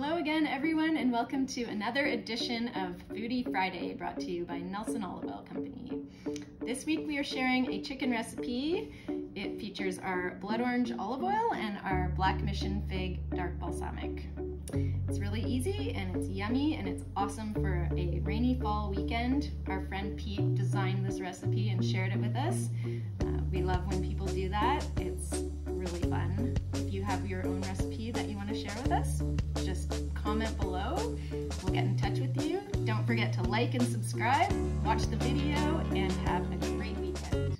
Hello again, everyone, and welcome to another edition of Foodie Friday brought to you by Nelson Olive Oil Company. This week we are sharing a chicken recipe. It features our blood orange olive oil and our black mission fig dark balsamic. It's really easy and it's yummy and it's awesome for a rainy fall weekend. Our friend Pete designed this recipe and shared it with us. Uh, we love when people comment below. We'll get in touch with you. Don't forget to like and subscribe, watch the video, and have a great weekend.